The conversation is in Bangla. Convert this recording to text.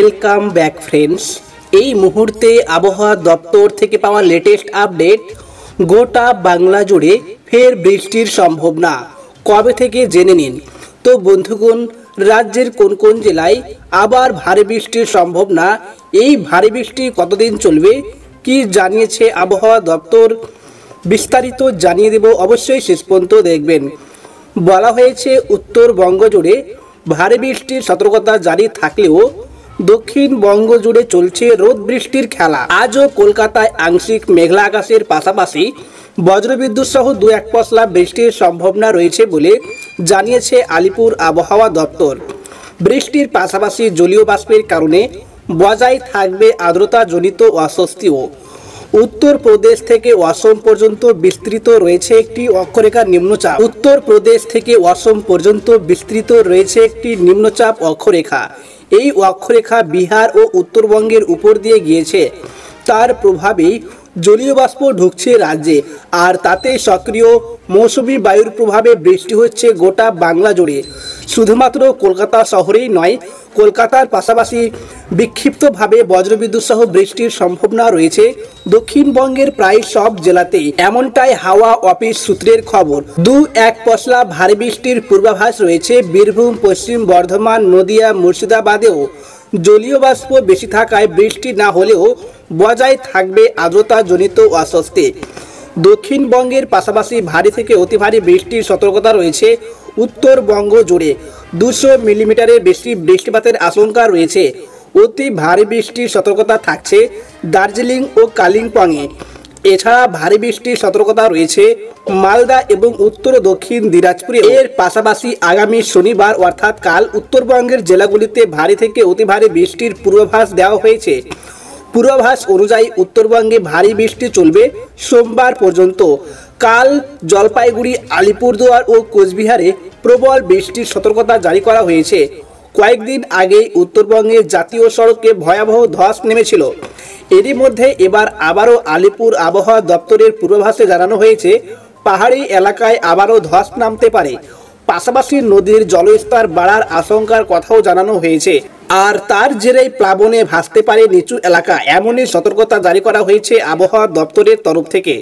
ওয়েলকাম ব্যাক ফ্রেন্ডস এই মুহূর্তে আবহাওয়া দপ্তর থেকে পাওয়া লেটেস্ট আপডেট গোটা বাংলা জুড়ে ফের বৃষ্টির সম্ভাবনা। কবে থেকে জেনে নিন? তো বন্ধুগণ, রাজ্যের কোন কোন জেলায় আবার ভারী বৃষ্টির সম্ভাবনা? এই ভারী বৃষ্টি কতদিন চলবে? কি জানিয়েছে আবহাওয়া দপ্তর? বিস্তারিত জানিয়ে দেব অবশ্যই, শেষ পর্যন্ত দেখবেন। বলা হয়েছে, উত্তরবঙ্গ জুড়ে ভারী বৃষ্টির সতর্কতা জারি থাকলেও দক্ষিণবঙ্গ জুড়ে চলছে রোদ বৃষ্টির খেলা। আজও কলকাতায় আংশিক মেঘলা আকাশের পাশাপাশি বজ্রবিদ্যুৎ সহ দু এক পশলা বৃষ্টির সম্ভাবনা রয়েছে বলে জানিয়েছে আলিপুর আবহাওয়া দপ্তর। বৃষ্টির পাশাপাশি জলীয় বাষ্পের কারণে বজায় থাকবে আর্দ্রতাজনিত অস্বস্তিও। উত্তরপ্রদেশ থেকে অসম পর্যন্ত বিস্তৃত রয়েছে একটি অক্ষরেখা নিম্নচাপ। উত্তরপ্রদেশ থেকে অসম পর্যন্ত বিস্তৃত রয়েছে একটি নিম্নচাপ অক্ষরেখা। এই অক্ষরেখা বিহার ও উত্তরবঙ্গের উপর দিয়ে গিয়েছে। তার প্রভাবেই জলীয় বাষ্প ঢুকছে রাজ্যে, আর তাতে সক্রিয় মৌসুমি বায়ুর প্রভাবে বৃষ্টি হচ্ছে গোটা বাংলা জুড়ে। শুধুমাত্র কলকাতা শহরেই নয়, কলকাতার পাশাপাশি বিক্ষিপ্তভাবে বজ্রবিদ্যুৎ সহ বৃষ্টির সম্ভাবনা রয়েছে। দক্ষিণবঙ্গের প্রায় সব জেলাতেই এমনটাই হাওয়া অফিস সূত্রের খবর। দু এক পশলা ভারী বৃষ্টির পূর্বাভাস রয়েছে বীরভূম, পশ্চিম বর্ধমান, নদিয়া, মুর্শিদাবাদেও। জলীয় বাষ্প বেশি থাকায় বৃষ্টি না হলেও বজায় থাকবে আর্দ্রতাজনিত অস্বস্তি। দক্ষিণবঙ্গের পাশাপাশি ভারী থেকে অতি ভারী বৃষ্টির সতর্কতা রয়েছে উত্তরবঙ্গ জুড়ে দুশো মিলিমিটারের বেশি বৃষ্টিপাতের আশঙ্কা রয়েছে। অতি ভারী বৃষ্টির সতর্কতা থাকছে দার্জিলিং ও কালিম্পংয়ে। এছাড়া ভারী বৃষ্টির সতর্কতা রয়েছে মালদা এবং উত্তর ও দক্ষিণ দিনাজপুরে। এর পাশাপাশি আগামী শনিবার অর্থাৎ কাল উত্তরবঙ্গের জেলাগুলিতে ভারী থেকে অতি ভারী বৃষ্টির পূর্বাভাস দেওয়া হয়েছে। পূর্বাভাস অনুযায়ী উত্তরবঙ্গে ভারী বৃষ্টি চলবে সোমবার পর্যন্ত। কাল জলপাইগুড়ি, আলিপুরদুয়ার ও কোচবিহারে প্রবল বৃষ্টির সতর্কতা জারি করা হয়েছে। কয়েকদিন আগেই উত্তরবঙ্গে জাতীয় সড়কে ভয়াবহ ধস নেমেছিল। এরই মধ্যে এবার আবারও আলিপুর আবহাওয়া দপ্তরের পূর্বাভাসে জানানো হয়েছে, পাহাড়ি এলাকায় আবারও ধস নামতে পারে। পাশাপাশি নদীর জলস্তর বাড়ার আশঙ্কার কথাও জানানো হয়েছে। আর তার জেরেই প্লাবনে ভাসতে পারে নিচু এলাকা। এমনই সতর্কতা জারি করা হয়েছে আবহাওয়া দপ্তরের তরফ থেকে।